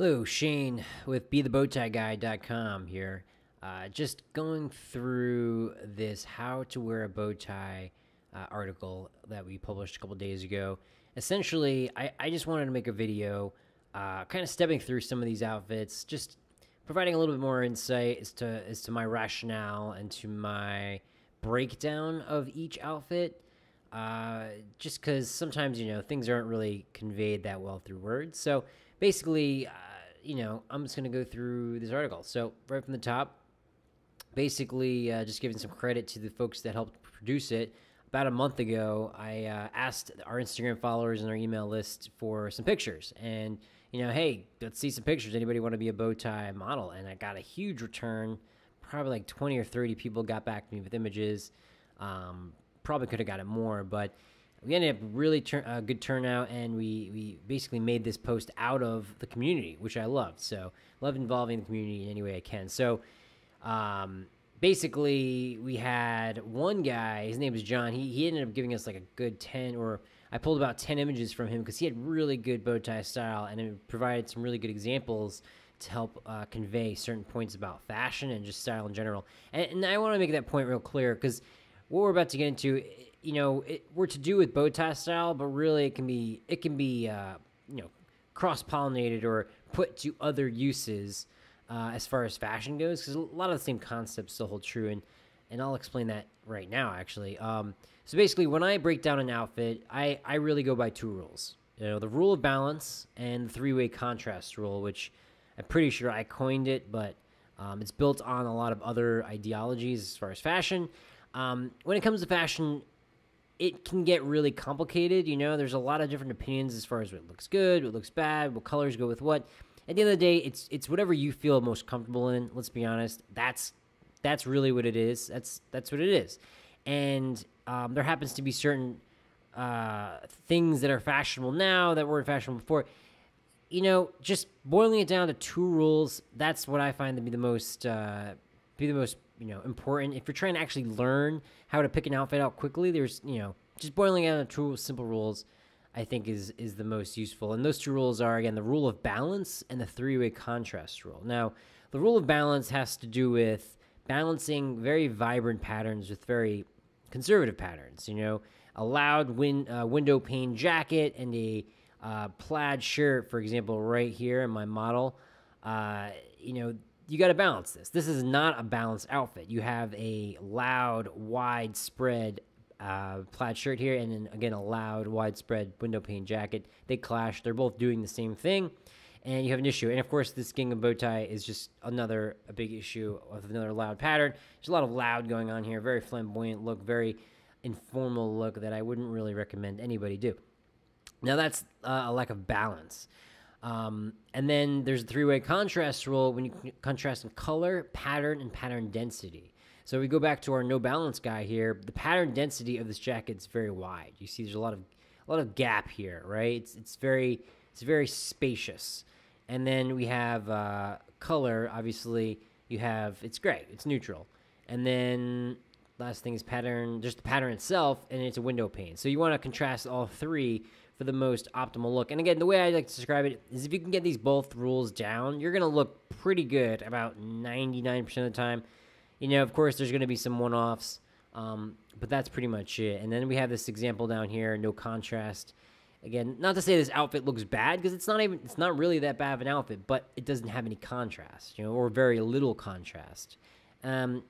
Hello, Shane with BeTheBowTieGuy.com here. Uh, just going through this how to wear a bow tie uh, article that we published a couple days ago. Essentially, I, I just wanted to make a video uh, kind of stepping through some of these outfits, just providing a little bit more insight as to, as to my rationale and to my breakdown of each outfit. Uh, just because sometimes, you know, things aren't really conveyed that well through words. So basically, uh, you know, I'm just going to go through this article. So, right from the top, basically, uh, just giving some credit to the folks that helped produce it. About a month ago, I uh, asked our Instagram followers and our email list for some pictures. And, you know, hey, let's see some pictures. Anybody want to be a bow tie model? And I got a huge return. Probably like 20 or 30 people got back to me with images. Um, probably could have got it more, but we ended up really a uh, good turnout and we, we basically made this post out of the community which i loved. So love involving the community in any way i can. So um, basically we had one guy his name was john. He, he ended up giving us like a good 10 or i pulled about 10 images from him because he had really good bow tie style and it provided some really good examples to help uh, convey certain points about fashion and just style in general. And, and i want to make that point real clear because what we're about to get into you know, it, we're to do with bow tie style, but really it can be it can be uh, you know cross pollinated or put to other uses uh, as far as fashion goes because a lot of the same concepts still hold true and and I'll explain that right now actually. Um, so basically, when I break down an outfit, I I really go by two rules. You know, the rule of balance and the three way contrast rule, which I'm pretty sure I coined it, but um, it's built on a lot of other ideologies as far as fashion. Um, when it comes to fashion, it can get really complicated. You know, there's a lot of different opinions as far as what looks good, what looks bad, what colors go with what. At the end of the day, it's it's whatever you feel most comfortable in. Let's be honest. That's that's really what it is. That's that's what it is. And um, there happens to be certain uh, things that are fashionable now that weren't fashionable before. You know, just boiling it down to two rules. That's what I find to be the most uh, be the most you know important. If you're trying to actually learn how to pick an outfit out quickly there's you know just boiling down to two simple rules i think is is the most useful. And those two rules are again the rule of balance and the three-way contrast rule. Now the rule of balance has to do with balancing very vibrant patterns with very conservative patterns you know. A loud win, uh, window pane jacket and a uh, plaid shirt for example right here in my model uh, you know you got to balance this. This is not a balanced outfit. You have a loud, widespread uh, plaid shirt here, and then again a loud, widespread window pane jacket. They clash. They're both doing the same thing, and you have an issue. And of course, this gingham bow tie is just another a big issue with another loud pattern. There's a lot of loud going on here. Very flamboyant look. Very informal look that I wouldn't really recommend anybody do. Now that's uh, a lack of balance. Um, and then there's a three way contrast rule when you contrast in color, pattern, and pattern density. So we go back to our no balance guy here. The pattern density of this jacket is very wide. You see, there's a lot of a lot of gap here, right? It's it's very it's very spacious. And then we have uh, color. Obviously, you have it's gray. It's neutral. And then last thing is pattern. Just the pattern itself, and it's a window pane. So you want to contrast all three for the most optimal look. And again, the way I like to describe it is if you can get these both rules down, you're going to look pretty good about 99% of the time. You know, of course, there's going to be some one offs, um, but that's pretty much it. And then we have this example down here no contrast. Again, not to say this outfit looks bad because it's not even it's not really that bad of an outfit, but it doesn't have any contrast, you know, or very little contrast. Um,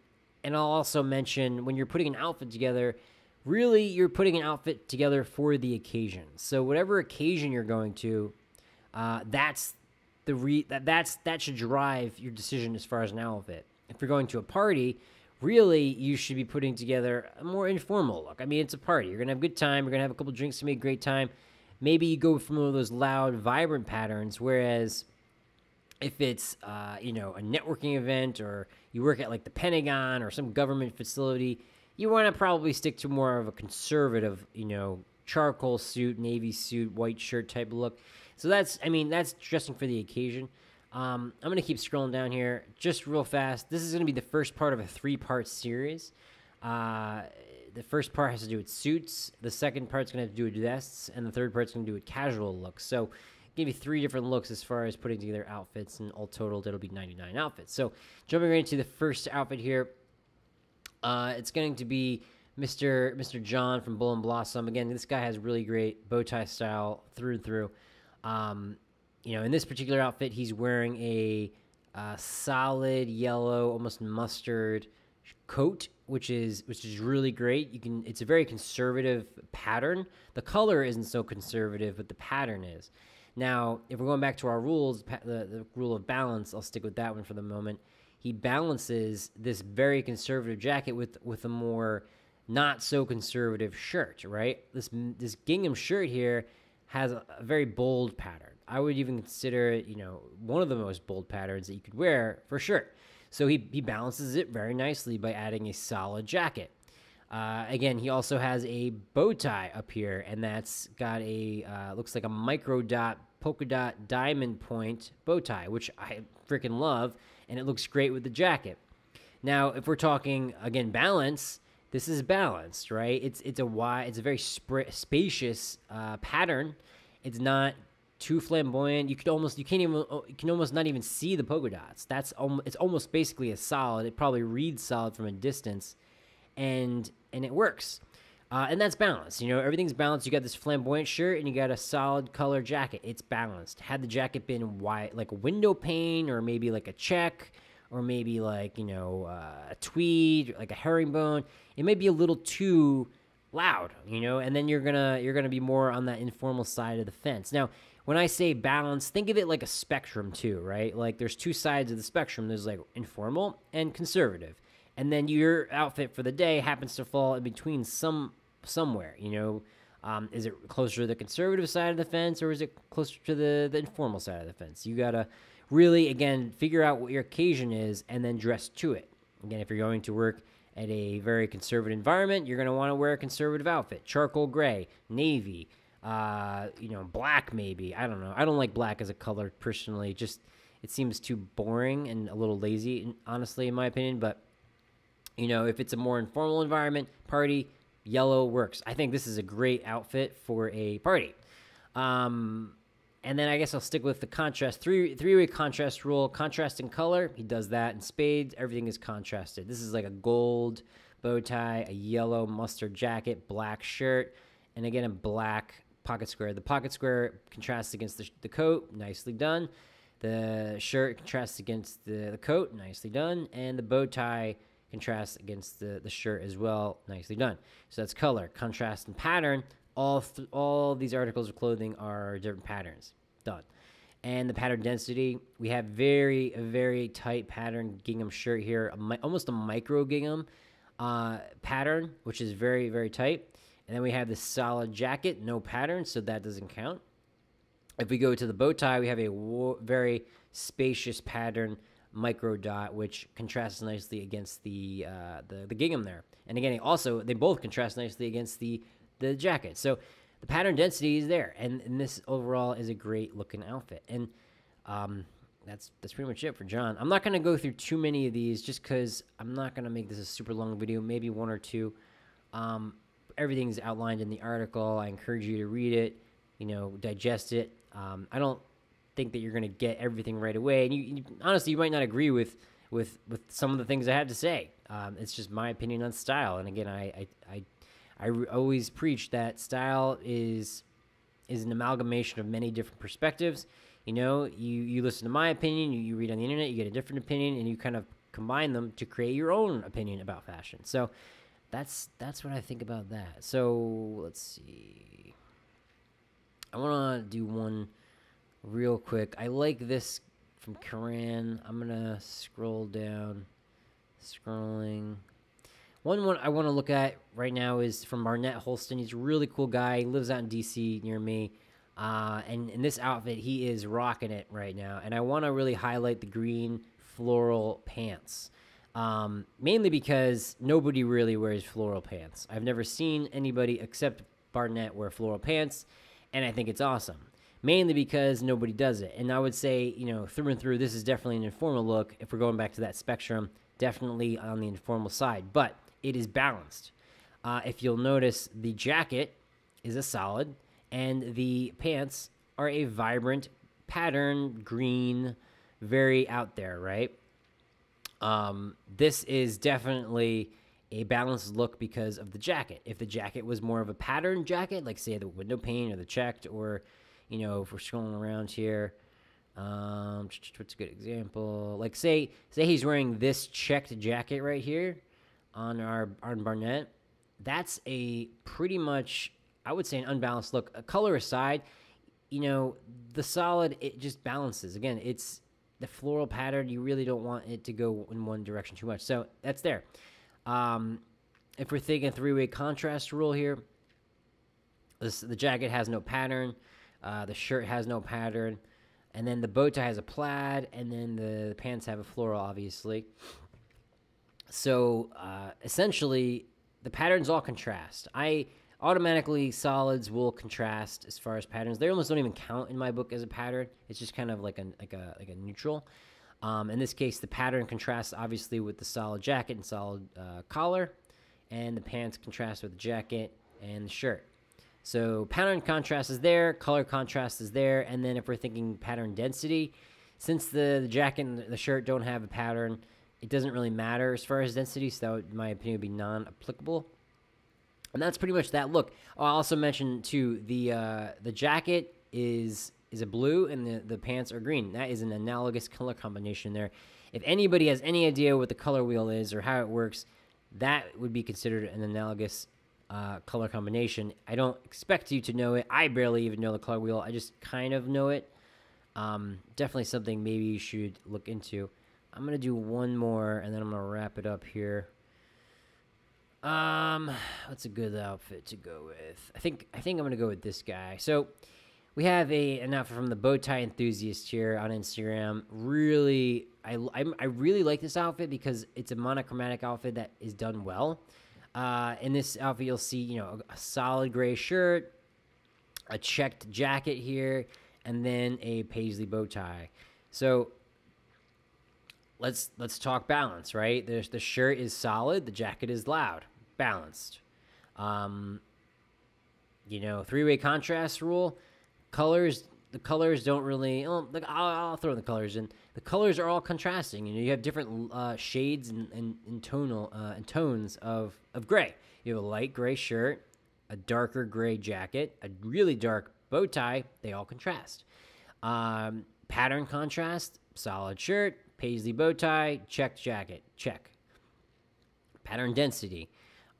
and I'll also mention when you're putting an outfit together, really you're putting an outfit together for the occasion. So whatever occasion you're going to, uh, that's the re that that's that should drive your decision as far as an outfit. If you're going to a party, really you should be putting together a more informal look. I mean, it's a party. You're gonna have a good time. You're gonna have a couple drinks to make a great time. Maybe you go from one of those loud, vibrant patterns. Whereas if it's uh, you know a networking event or you work at like the Pentagon or some government facility, you want to probably stick to more of a conservative, you know, charcoal suit, navy suit, white shirt type look. So that's, I mean, that's dressing for the occasion. Um, I'm going to keep scrolling down here just real fast. This is going to be the first part of a three part series. Uh, the first part has to do with suits, the second part's going to have to do with vests, and the third part's going to do with casual looks. So give you three different looks as far as putting together outfits, and all totaled, it'll be 99 outfits. So, jumping right into the first outfit here, uh, it's going to be Mr. Mr. John from Bull and Blossom. Again, this guy has really great bow tie style through and through. Um, you know, in this particular outfit, he's wearing a, a solid yellow, almost mustard coat, which is which is really great. You can it's a very conservative pattern. The color isn't so conservative, but the pattern is. Now, if we're going back to our rules, the, the rule of balance, I'll stick with that one for the moment. He balances this very conservative jacket with with a more not so conservative shirt, right? This this gingham shirt here has a, a very bold pattern. I would even consider it, you know, one of the most bold patterns that you could wear for sure. So he, he balances it very nicely by adding a solid jacket. Uh, again, he also has a bow tie up here, and that's got a uh, looks like a micro dot polka dot diamond point bow tie, which I freaking love, and it looks great with the jacket. Now, if we're talking again balance, this is balanced, right? It's it's a wide, it's a very sp- spacious uh, pattern. It's not too flamboyant. You could almost you can't even oh, you can almost not even see the polka dots. That's almost it's almost basically a solid. It probably reads solid from a distance, and and it works. Uh, and that's balanced. You know, everything's balanced. You got this flamboyant shirt and you got a solid color jacket. It's balanced. Had the jacket been white, like a window pane, or maybe like a check, or maybe like you know uh, a tweed, like a herringbone, it may be a little too loud. You know, and then you're gonna you're gonna be more on that informal side of the fence. Now, when I say balance, think of it like a spectrum too, right? Like there's two sides of the spectrum. There's like informal and conservative. And then your outfit for the day happens to fall in between some somewhere, you know, um, is it closer to the conservative side of the fence or is it closer to the, the informal side of the fence? You got to really, again, figure out what your occasion is and then dress to it. Again, if you're going to work at a very conservative environment, you're going to want to wear a conservative outfit charcoal gray, navy, uh, you know, black maybe. I don't know. I don't like black as a color personally. Just it seems too boring and a little lazy, honestly, in my opinion. But you know, if it's a more informal environment, party, yellow works. I think this is a great outfit for a party. Um, and then I guess I'll stick with the contrast three three way contrast rule. Contrast in color, he does that in spades. Everything is contrasted. This is like a gold bow tie, a yellow mustard jacket, black shirt, and again a black pocket square. The pocket square contrasts against the, the coat, nicely done. The shirt contrasts against the, the coat, nicely done. And the bow tie contrasts against the, the shirt as well, nicely done. So that's color, contrast, and pattern. All, th- all these articles of clothing are different patterns. Done. And the pattern density, we have very, very tight pattern gingham shirt here, a mi- almost a micro gingham uh, pattern, which is very, very tight. And then we have the solid jacket, no pattern, so that doesn't count. If we go to the bow tie, we have a very spacious pattern micro dot, which contrasts nicely against the, uh, the the gingham there. And again, also they both contrast nicely against the the jacket. So the pattern density is there, and, and this overall is a great looking outfit. And um, that's that's pretty much it for John. I'm not gonna go through too many of these just because I'm not gonna make this a super long video. Maybe one or two. Um, everything's outlined in the article. I encourage you to read it, you know, digest it. Um, I don't think that you're going to get everything right away, and you, you, honestly you might not agree with with with some of the things I have to say. Um, it's just my opinion on style, and again, I I I, I always preach that style is is an amalgamation of many different perspectives. You know, you you listen to my opinion, you, you read on the internet, you get a different opinion, and you kind of combine them to create your own opinion about fashion. So that's that's what I think about that. So let's see. I want to do one real quick. I like this from Karan. I'm gonna scroll down, scrolling. One one I want to look at right now is from Barnett Holston. He's a really cool guy. He lives out in DC near me. Uh, and in this outfit, he is rocking it right now. And I want to really highlight the green floral pants. Um, mainly because nobody really wears floral pants. I've never seen anybody except Barnett wear floral pants, and I think it's awesome. Mainly because nobody does it. And I would say, you know, through and through, this is definitely an informal look. If we're going back to that spectrum, definitely on the informal side, but it is balanced. Uh, if you'll notice, the jacket is a solid, and the pants are a vibrant pattern, green, very out there, right? Um, this is definitely a balanced look because of the jacket. If the jacket was more of a pattern jacket, like say the window pane or the checked, or you know, if we're scrolling around here, um, what's a good example? Like say say he's wearing this checked jacket right here on our on Barnett. That's a pretty much I would say an unbalanced look. A color aside, you know, the solid it just balances. Again, it's the floral pattern. You really don't want it to go in one direction too much. So that's there. Um, if we're thinking three-way contrast rule here, this, the jacket has no pattern, uh, the shirt has no pattern, and then the bow tie has a plaid, and then the, the pants have a floral, obviously. So uh, essentially, the patterns all contrast. I automatically solids will contrast as far as patterns. They almost don't even count in my book as a pattern. It's just kind of like a like a like a neutral. Um, in this case, the pattern contrasts obviously with the solid jacket and solid uh, collar, and the pants contrast with the jacket and the shirt. So pattern contrast is there, color contrast is there, and then if we're thinking pattern density, since the, the jacket and the shirt don't have a pattern, it doesn't really matter as far as density. So that, would, my opinion, would be non-applicable. And that's pretty much that look. I'll also mention too the uh, the jacket is is a blue and the, the pants are green. That is an analogous color combination there. If anybody has any idea what the color wheel is or how it works, that would be considered an analogous uh, color combination. I don't expect you to know it. I barely even know the color wheel. I just kind of know it. Um, definitely something maybe you should look into. I'm gonna do one more and then I'm gonna wrap it up here. Um, what's a good outfit to go with? I think I think I'm gonna go with this guy. So we have a an outfit from the bow tie enthusiast here on Instagram. Really, I I, I really like this outfit because it's a monochromatic outfit that is done well. Uh, in this outfit, you'll see you know a, a solid gray shirt, a checked jacket here, and then a paisley bow tie. So let's let's talk balance, right? The the shirt is solid, the jacket is loud, balanced. Um, you know, three way contrast rule. Colors, the colors don't really. Oh, I'll, I'll, throw the colors in. The colors are all contrasting. You know, you have different uh, shades and, and, and tonal uh, and tones of of gray. You have a light gray shirt, a darker gray jacket, a really dark bow tie. They all contrast. Um, pattern contrast: solid shirt, paisley bow tie, checked jacket, check. Pattern density.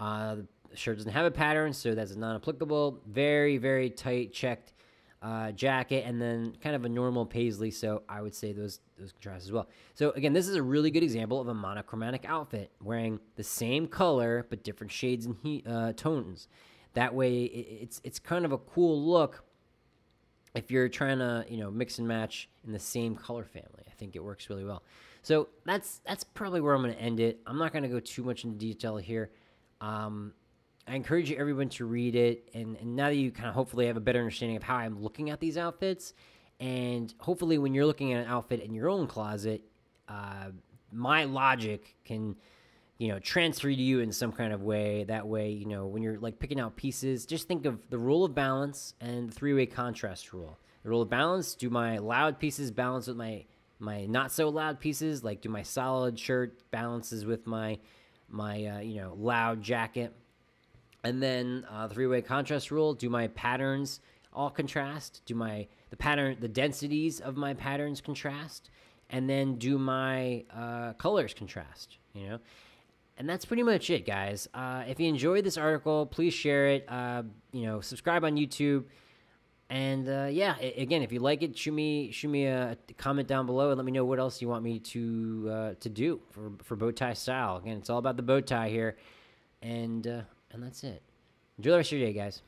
Uh, the shirt doesn't have a pattern, so that's non-applicable. Very, very tight checked uh, jacket, and then kind of a normal paisley. So I would say those those contrast as well. So again, this is a really good example of a monochromatic outfit, wearing the same color but different shades and he, uh, tones. That way, it, it's it's kind of a cool look if you're trying to you know mix and match in the same color family i think it works really well so that's that's probably where i'm going to end it i'm not going to go too much into detail here um, i encourage you everyone to read it and, and now that you kind of hopefully have a better understanding of how i'm looking at these outfits and hopefully when you're looking at an outfit in your own closet uh, my logic can you know, transfer to you in some kind of way. That way, you know, when you're like picking out pieces, just think of the rule of balance and the three way contrast rule. The rule of balance: do my loud pieces balance with my my not so loud pieces? Like, do my solid shirt balances with my my uh, you know loud jacket? And then uh, three way contrast rule: do my patterns all contrast? Do my the pattern the densities of my patterns contrast? And then do my uh, colors contrast? You know. And that's pretty much it, guys. Uh, if you enjoyed this article, please share it. Uh, you know, subscribe on YouTube. And uh, yeah, again, if you like it, shoot me shoot me a comment down below and let me know what else you want me to uh, to do for for bow tie style. Again, it's all about the bow tie here, and uh, and that's it. Enjoy the rest of your day, guys.